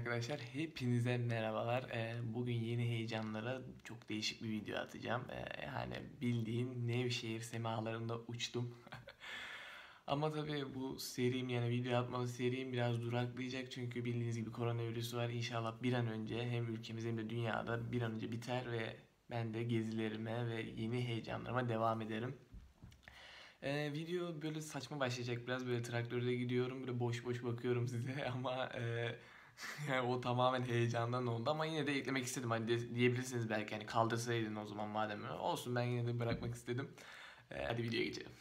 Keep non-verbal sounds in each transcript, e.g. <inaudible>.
arkadaşlar hepinize merhabalar. Ee, bugün yeni heyecanlara çok değişik bir video atacağım. Ee, yani bildiğin Nevşehir semalarında uçtum. <laughs> Ama tabii bu serim yani video atmalı serim biraz duraklayacak çünkü bildiğiniz gibi koronavirüs var. İnşallah bir an önce hem ülkemizde hem de dünyada bir an önce biter ve ben de gezilerime ve yeni heyecanlarıma devam ederim. Ee, video böyle saçma başlayacak biraz böyle traktörde gidiyorum böyle boş boş bakıyorum size <laughs> ama e, <laughs> o tamamen heyecandan oldu ama yine de eklemek istedim. Hani de, diyebilirsiniz belki hani kaldırsaydın o zaman madem. Olsun ben yine de bırakmak istedim. Ee, hadi videoya geçelim.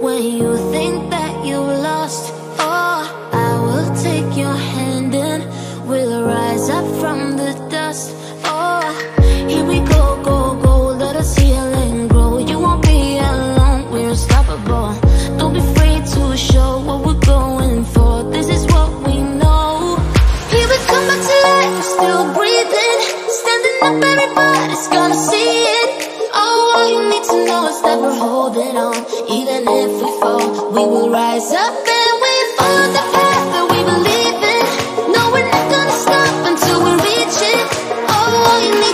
When you think that you lost, oh, I will take your hand and we'll rise up from the dust. Oh, here we go, go, go, let us heal and grow. You won't be alone, we're unstoppable. Don't be afraid to show what we're going for. This is what we know. Here we come back to life, still breathing, standing up, everybody's gonna see it. Oh, all you need to know is that we're holding on.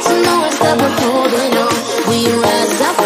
To know is that we're holding on. We rise up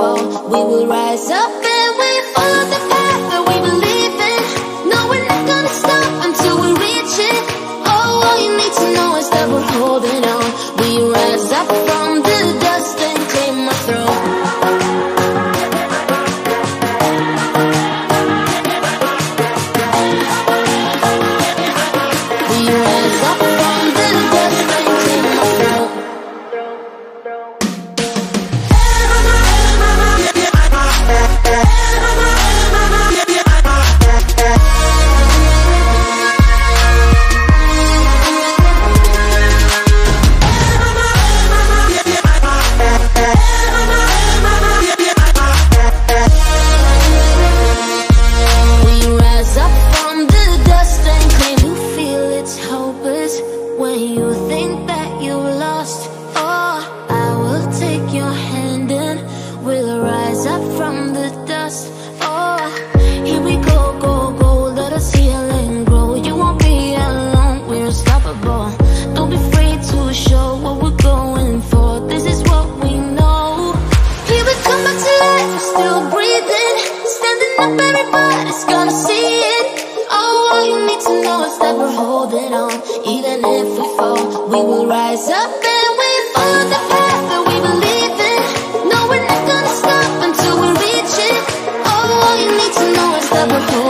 fall, we will rise up know is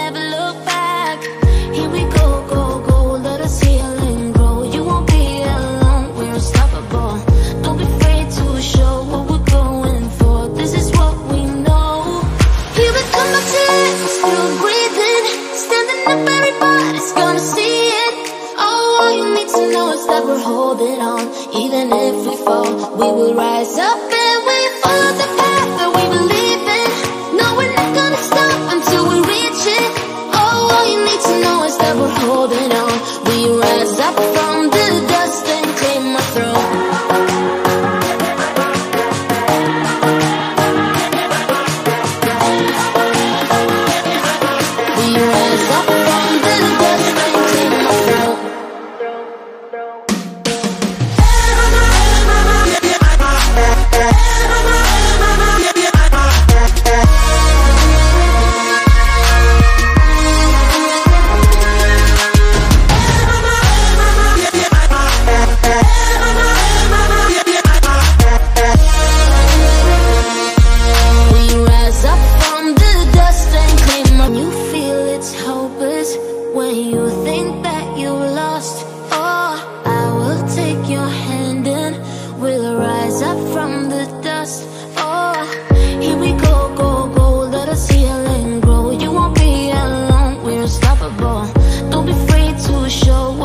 Rise up it's hopeless when you think that you lost. Oh, I will take your hand and we'll rise up from the dust. Oh, here we go, go, go. Let us heal and grow. You won't be alone. We're unstoppable. Don't be afraid to show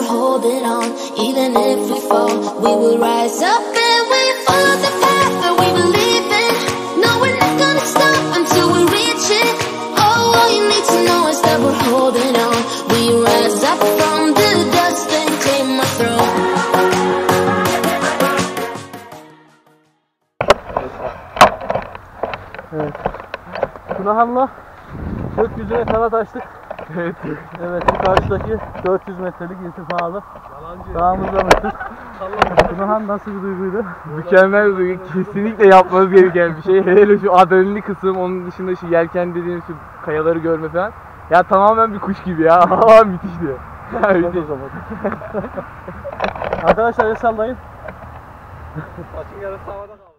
we're holding on. Even if we fall, we will rise up and we follow the path that we believe in. No, we're not gonna stop until we reach it. Oh, all you need to know is that we're holding on. We rise up from the dust and claim our throne. Evet. Tunahan'la gökyüzüne kanat açtık. Evet. Evet şu karşıdaki 400 metrelik irtifalı dağımıza baktık. Tunahan nasıl bir duyguydu? Mükemmel bir duygu. Kesinlikle yapmanız gereken bir şey. Hele şu adrenalin kısım, onun dışında şu yelken dediğimiz şu kayaları görme falan. Ya tamamen bir kuş gibi ya. <laughs> Aa, Müthişti. Müthiş. Arkadaşlar el sallayın. Açık yarısı havada kaldı.